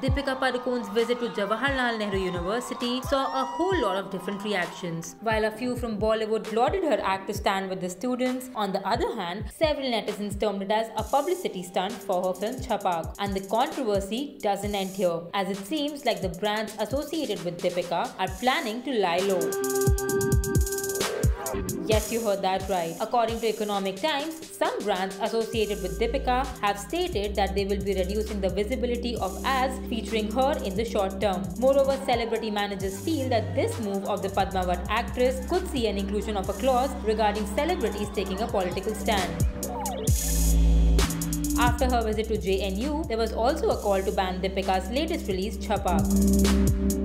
Deepika Padukone's visit to Jawaharlal Nehru University saw a whole lot of different reactions. While a few from Bollywood lauded her act to stand with the students, on the other hand, several netizens termed it as a publicity stunt for her film Chhapaak. And the controversy doesn't end here, as it seems like the brands associated with Deepika are planning to lie low. Yes, you heard that right. According to Economic Times, some brands associated with Deepika have stated that they will be reducing the visibility of ads featuring her in the short term. Moreover, celebrity managers feel that this move of the Padmavat actress could see an inclusion of a clause regarding celebrities taking a political stand. After her visit to JNU, there was also a call to ban Deepika's latest release, Chhapaak.